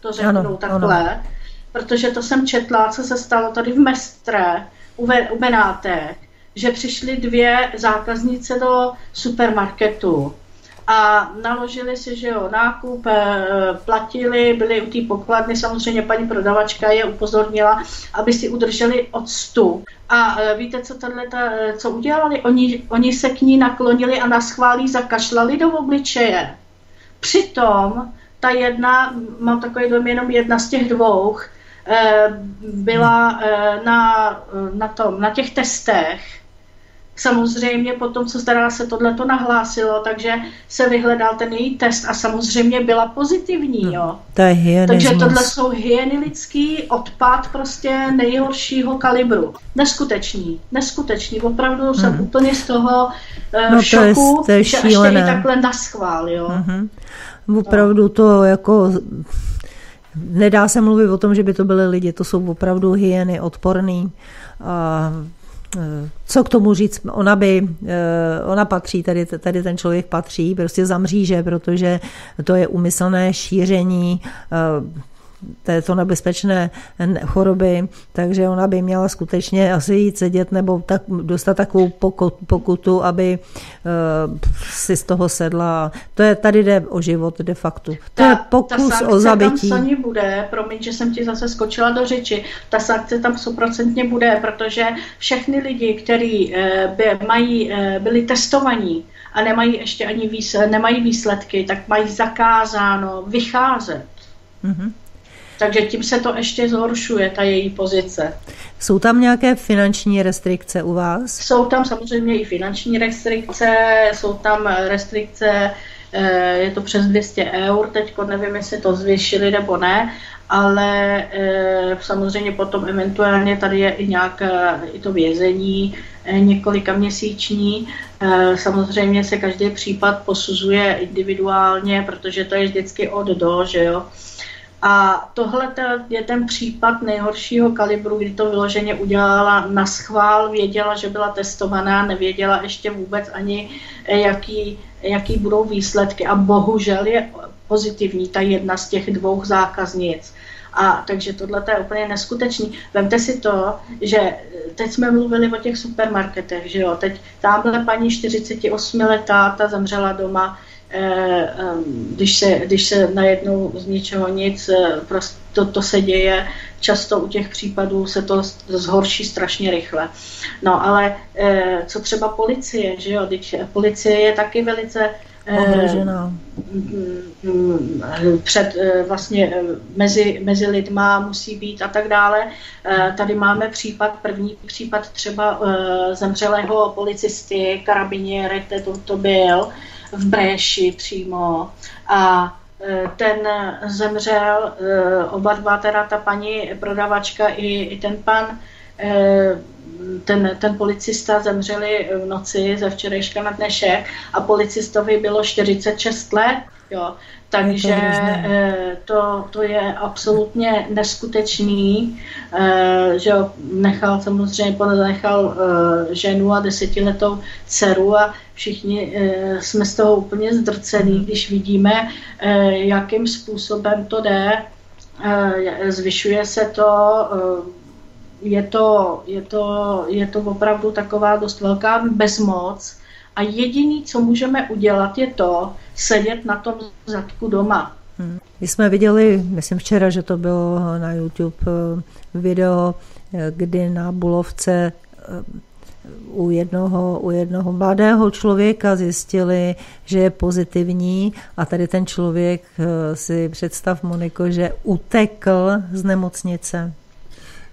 to řeknu ano, takhle, ano. protože to jsem četla, co se stalo tady v Mestre, u, u Benátek, že přišly dvě zákaznice do supermarketu a naložili si, že jo, nákup, eh, platili, byli u té pokladny, samozřejmě paní prodavačka je upozornila, aby si udrželi odstup. A eh, víte, co, tato, eh, co udělali? Oni, oni se k ní naklonili a na schválí zakašlali do obličeje. Přitom ta jedna, mám takový dojem, jenom jedna z těch dvou, byla na, na, tom, na těch testech Samozřejmě potom, co teda se tohle to nahlásilo, takže se vyhledal ten její test a samozřejmě byla pozitivní, no, jo. To je hyenismus. Takže tohle jsou hyeny lidský odpad prostě nejhoršího kalibru. Neskutečný, neskutečný. Opravdu hmm. jsem úplně z toho uh, no, v šoku, to je, to je že ještě i takhle naschvál, jo. Mm-hmm. Opravdu to jako nedá se mluvit o tom, že by to byly lidi, to jsou opravdu hyeny odporný. A co k tomu říct, ona by, eh, ona patří, tady, tady ten člověk patří, prostě zamříže, protože to je umyslné šíření eh, této nebezpečné choroby, takže ona by měla skutečně asi jít sedět nebo tak, dostat takovou pokutu, aby uh, si z toho sedla. To je, tady jde o život de facto. To ta, je pokus ta o zabití. tam sankce bude, promiň, že jsem ti zase skočila do řeči, ta sankce tam stoprocentně bude, protože všechny lidi, kteří uh, by, mají, uh, byli testovaní, a nemají ještě ani výsledky, nemají výsledky, tak mají zakázáno vycházet. Mm-hmm. Takže tím se to ještě zhoršuje, ta její pozice. Jsou tam nějaké finanční restrikce u vás? Jsou tam samozřejmě i finanční restrikce, jsou tam restrikce, eh, je to přes 200 eur, teď nevím, jestli to zvěšili nebo ne, ale eh, samozřejmě potom eventuálně tady je i nějaké i to vězení eh, několika měsíční. Samozřejmě se každý případ posuzuje individuálně, protože to je vždycky od do, že jo. A tohle je ten případ nejhoršího kalibru, kdy to vyloženě udělala na schvál, věděla, že byla testovaná, nevěděla ještě vůbec ani, jaký, jaký budou výsledky. A bohužel je pozitivní ta jedna z těch dvou zákaznic. A takže tohle je úplně neskutečný. Vemte si to, že teď jsme mluvili o těch supermarketech, že jo, teď tamhle paní 48 letá, ta zemřela doma, eh, když se, když se najednou z ničeho nic, prostě to, to se děje, často u těch případů se to zhorší strašně rychle. No ale eh, co třeba policie, že jo, když policie je taky velice ohrožená. Před vlastně mezi, mezi lidma musí být a tak dále. Tady máme případ, první případ třeba zemřelého policisty, karabiniere, to, to byl v Bréši přímo a ten zemřel, oba dva, teda ta paní prodavačka i, i ten pan ten, ten policista zemřeli v noci ze včerejška na dnešek a policistovi bylo 46 let. Jo. Takže eh, to, to je absolutně neskutečný, eh, že nechal samozřejmě nechal eh, ženu a desetiletou dceru a všichni jsme z toho úplně zdrcený, mhm. když vidíme, jakým způsobem to jde. Zvyšuje se to je to, je, to, je to opravdu taková dost velká bezmoc a jediný, co můžeme udělat, je to sedět na tom zadku doma. Hmm. My jsme viděli, myslím včera, že to bylo na YouTube eh, video, eh, kdy na Bulovce eh, u jednoho, u jednoho mladého člověka zjistili, že je pozitivní a tady ten člověk si představ, Moniko, že utekl z nemocnice.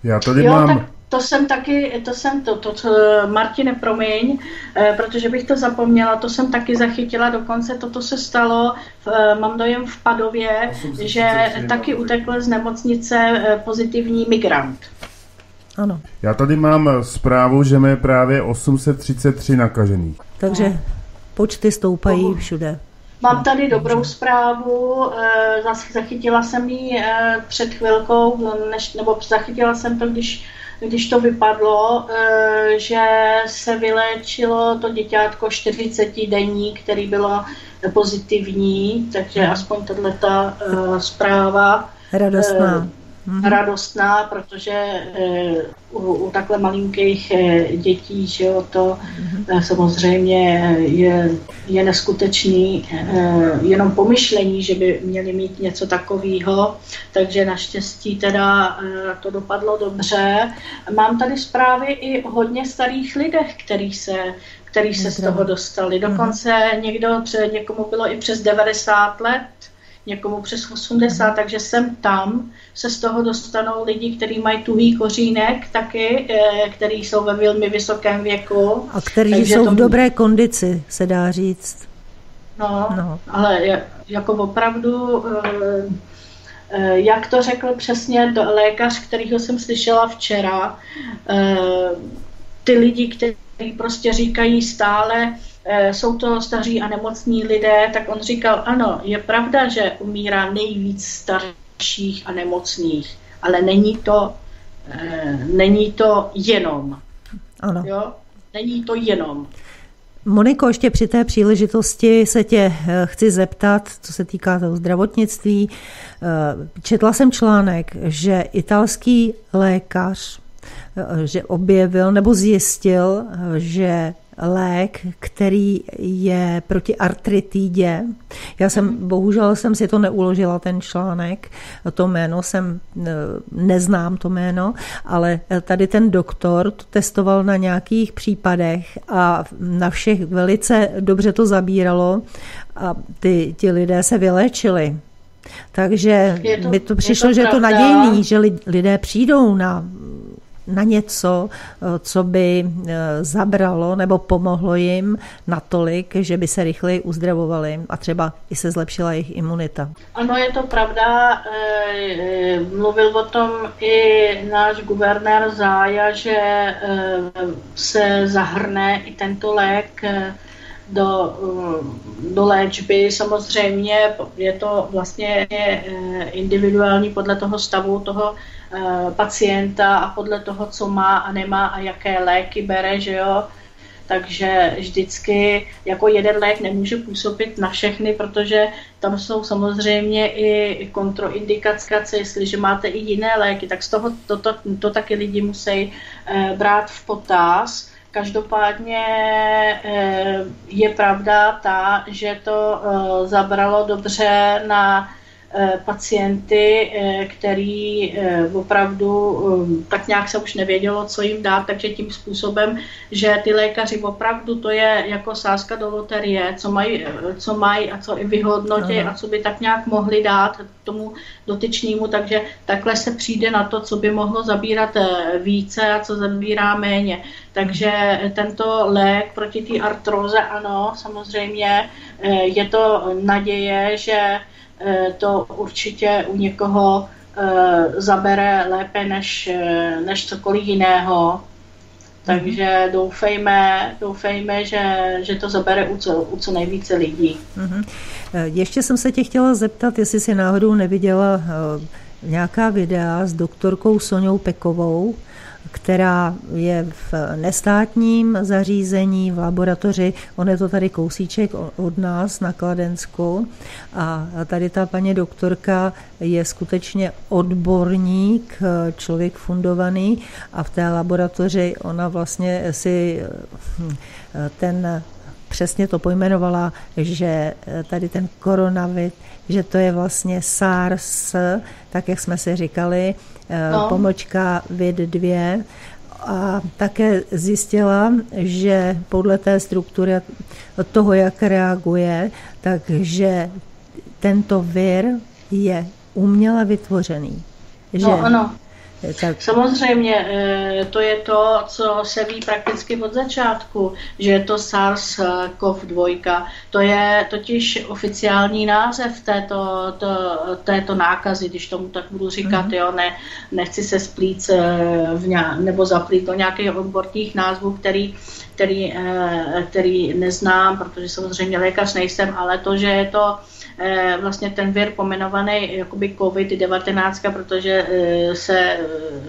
Já tady jo, mám... Tak to jsem taky, to jsem to, to co, Martine, promiň, eh, protože bych to zapomněla, to jsem taky zachytila, dokonce toto se stalo, v, eh, mám dojem v Padově, že taky utekl z nemocnice eh, pozitivní migrant. Ano. Já tady mám zprávu, že máme právě 833 nakažených. Takže no. počty stoupají všude. Mám tady dobrou zprávu, eh, zachytila jsem ji před chvilkou, než, nebo zachytila jsem to, když, když to vypadlo, eh, že se vyléčilo to děťátko 40 denní, který bylo pozitivní, takže hmm. aspoň tato zpráva. Radostná mm-hmm. radostná, protože e, u, u takhle malinkých e, dětí, že jo, to mm-hmm. samozřejmě je, je neskutečný jenom pomyšlení, že by měli mít něco takového, takže naštěstí teda to dopadlo dobře. Mám tady zprávy i o hodně starých lidech, který se který se z toho dostali. Dokonce někdo, někomu bylo i přes 90 let, někomu přes 80, takže sem tam se z toho dostanou lidi, kteří mají tuhý kořínek taky, eh, který jsou ve velmi vysokém věku. A kteří jsou v dobré kondici, se dá říct. No, no. ale jako opravdu, eh, eh, jak to řekl přesně lékař, kterýho jsem slyšela včera, ty lidi, kteří prostě říkají stále, jsou to staří a nemocní lidé, tak on říkal, ano, je pravda, že umírá nejvíc starších a nemocných, ale není to, eh, není to jenom. Ano. Jo? Není to jenom. Moniko, ještě při té příležitosti se tě eh, chci zeptat, co se týká toho zdravotnictví. Četla jsem článek, že italský lékař že objevil nebo zjistil, že lék, který je proti artritidě. Já jsem, bohužel jsem si to neuložila, ten článek, to jméno jsem, e, neznám to jméno, ale tady ten doktor to testoval na nějakých případech a na všech velice dobře to zabíralo a ty, ti lidé se vyléčili. Takže to, mi to přišlo, to že je to nadějný, že lidé přijdou na na něco, eh, co by eh, zabralo nebo pomohlo jim natolik, že by se rychleji uzdravovali a třeba i se zlepšila jejich imunita. Ano, je to pravda. Eh, mluvil o tom i náš guvernér Zája, že se zahrne i tento lék do, do léčby. Samozřejmě je to vlastně individuální podle toho stavu toho pacienta a podle toho, co má a nemá a jaké léky bere, že jo takže vždycky jako jeden lék nemůže působit na všechny, protože tam jsou samozřejmě i kontroindikace, jestliže máte i jiné léky, tak z toho to, to, to taky lidi musí eh, brát v potaz. Každopádně eh, je pravda ta, že to eh, zabralo dobře na Eh, pacienty, eh, který eh, opravdu tak nějak se už nevědělo, co jim dát, takže tím způsobem, že ty lékaři opravdu to je jako sázka do loterie, co mají, co mají a co i vyhodnotí a co by tak nějak mohli dát tomu dotyčnému, takže takhle se přijde na to, co by mohlo zabírat více a co zabírá méně. Takže tento lék proti té artróze, ano, samozřejmě je to naděje, že Eh, to určitě u někoho eh, zabere lépe než, eh, než cokoliv jiného. Takže mhm. doufejme, doufejme že, že to zabere u co, u co nejvíce lidí. Mm-hmm. Ještě jsem se tě chtěla zeptat, jestli jsi náhodou neviděla nějaká videa s doktorkou Soňou Pekovou, která je v nestátním zařízení, v laboratoři. On je to tady kousíček od nás na Kladensku. A tady ta paní doktorka je skutečně odborník, člověk fundovaný a v té laboratoři ona vlastně si hm, ten přesně to pojmenovala, že tady ten koronavir, že to je vlastně SARS, tak jak jsme si říkali, Eh, no. pomlčka VID2 a také zjistila, že podle té struktury toho, jak reaguje, takže tento vir je uměle vytvořený. Že no, ano. Samozřejmě, eh, to je to, co se ví prakticky od začátku, že je to SARS-CoV-2. To je totiž oficiální název této, to, této nákazy, když tomu tak budu říkat, mm-hmm. jo, ne, nechci se splít eh, v ně, nebo zaplít do nějakých odborných názvů, který, který, eh, který neznám, protože samozřejmě lékař nejsem, ale to, že je to Eh, vlastně ten vir pomenovaný jakoby COVID-19, protože eh, se,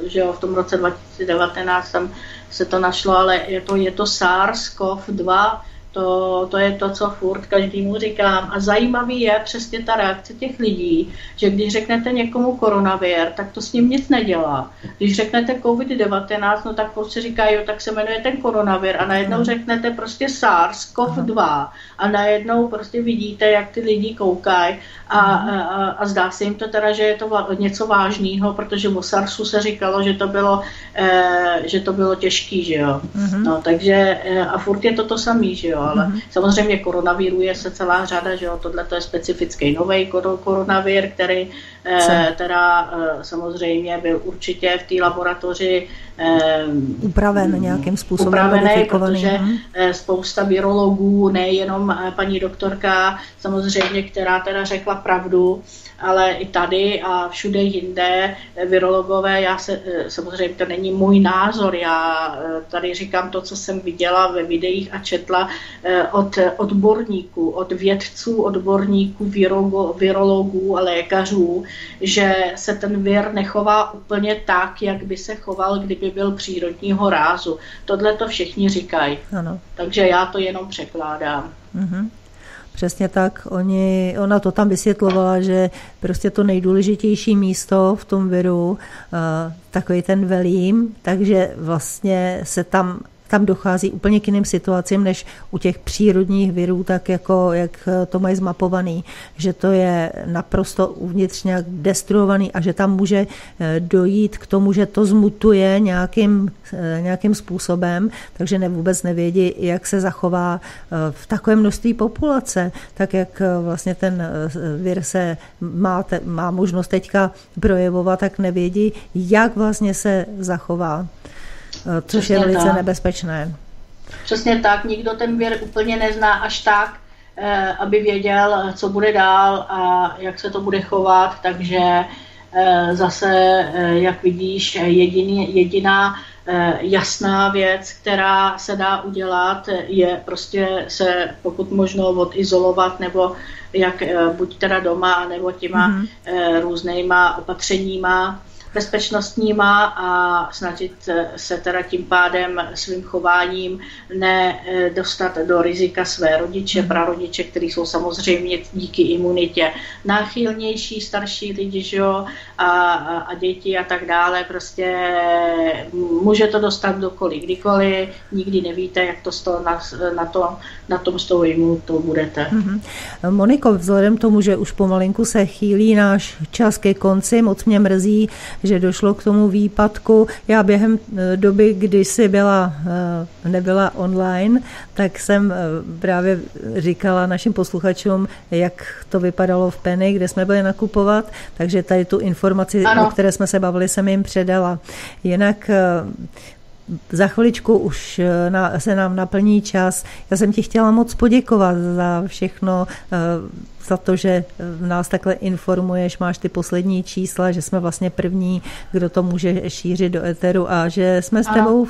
že jo, v tom roce 2019 tam se to našlo, ale je to, je to SARS-CoV-2, to, to je to, co furt každému říkám. A zajímavý je přesně ta reakce těch lidí, že když řeknete někomu koronavir, tak to s ním nic nedělá. Když řeknete COVID-19, no tak prostě říká, jo, tak se jmenuje ten koronavir a najednou řeknete prostě SARS-CoV-2 a najednou prostě vidíte, jak ty lidi koukají a, a, a zdá se jim to teda, že je to něco vážného, protože o SARSu se říkalo, že to bylo, e, že to bylo těžký, že jo. No, takže e, a furt je to to samý, že jo, ale mm-hmm. samozřejmě koronaviru je se celá řada, že jo, tohle to je specifický nový koronavir, který e, teda e, samozřejmě byl určitě v té laboratoři e, upraven nějakým způsobem upravený, protože mm-hmm. spousta virologů, nejenom paní doktorka, samozřejmě, která teda řekla pravdu, ale i tady a všude jinde virologové, já se, eh, samozřejmě to není můj názor, já eh, tady říkám to, co jsem viděla ve videích a četla eh, od odborníků, od vědců, odborníků, virologo, virologů a lékařů, že se ten vir nechová úplně tak, jak by se choval, kdyby byl přírodního rázu. Tohle to všichni říkají. Ano. Takže já to jenom překládám. Mm-hmm. Přesně tak. Oni, ona to tam vysvětlovala, že prostě to nejdůležitější místo v tom viru, uh, takový ten velím, takže vlastně se tam tam dochází úplně k jiným situacím, než u těch přírodních virů, tak jako jak to mají zmapovaný, že to je naprosto uvnitř nějak destruovaný a že tam může eh, dojít k tomu, že to zmutuje nějakým, eh, nějakým způsobem, takže ne, vůbec nevědí, jak se zachová eh, v takovém množství populace, tak jak vlastně ten vir se má, má možnost teďka projevovat, tak nevědí, jak vlastně se zachová. Eh, což Přesně je velice tak. nebezpečné. Přesně tak, nikdo ten věr úplně nezná až tak, eh, aby věděl, co bude dál a jak se to bude chovat, takže eh, zase, jak vidíš, jediný, jediná jasná věc, která se dá udělat, je prostě se pokud možno odizolovat nebo jak buď teda doma, nebo těma mm-hmm. různýma opatřeníma bezpečnostníma a snažit se teda tím pádem svým chováním nedostat do rizika své rodiče, mhm. prarodiče, kteří jsou samozřejmě díky imunitě náchylnější, starší lidi, že jo, a, a, děti a tak dále. Prostě může to dostat dokoliv, kdykoliv, nikdy nevíte, jak to na, na, to, na tom s tou imunitou budete. Mm-hmm. Moniko, vzhledem tomu, že už pomalinku se chýlí náš čas ke konci, moc mě mrzí, že došlo k tomu výpadku. Já během eh, doby, kdy jsi byla, eh, nebyla online, tak jsem eh, právě říkala našim posluchačům, jak to vypadalo v Penny, kde jsme byli nakupovat, takže tady tu informaci, ano. o které jsme se bavili, jsem jim předala. Jinak za chviličku už se nám naplní čas. Já jsem ti chtěla moc poděkovat za všechno, za to, že eh, nás takhle informuješ, máš ty poslední čísla, že jsme vlastně první, kdo to může šířit do eteru a že jsme s tebou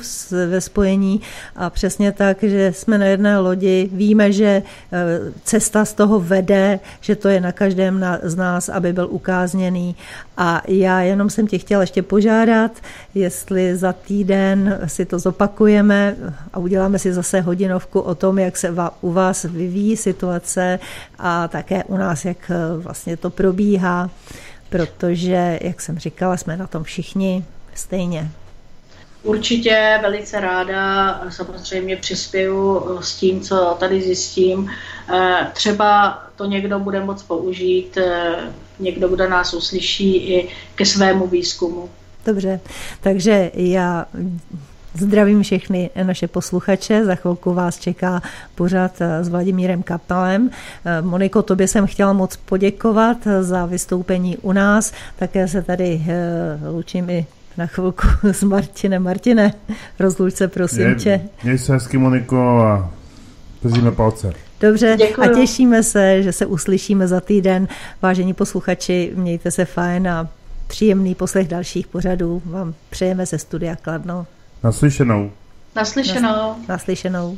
ve spojení. A přesně tak, že jsme na jedné lodi, víme, že eh, cesta z toho vede, že to je na každém z nás, aby byl ukázněný. A já jenom jsem tě chtěla ještě požádat, jestli za týden si to zopakujeme a uděláme si zase hodinovku o tom, jak se u vás vyvíjí situace a také u nás, jak eh, vlastně to probíhá, protože, jak jsem říkala, jsme na tom všichni stejně. Určitě velice ráda samozřejmě přispěju eh, s tím, co tady zjistím. Eh, třeba to někdo bude moc použít, někdo, kdo nás uslyší i ke svému výzkumu. Dobře, takže já Zdravím všechny naše posluchače, za chvilku vás čeká pořád s Vladimírem Kapelem. Moniko, tobě jsem chtěla moc poděkovat za vystoupení u nás, také se tady eh, lučím i na chvilku s Martinem. Martine, rozluč se prosím je, tě. Měj se hezky, Moniko, a držíme palce. Dobře Děkuju. a těšíme se, že se uslyšíme za týden. Vážení posluchači, mějte se fajn a příjemný poslech dalších pořadů vám přejeme ze studia Kladno. Naslyšenou. Naslyšenou. Naslyšenou.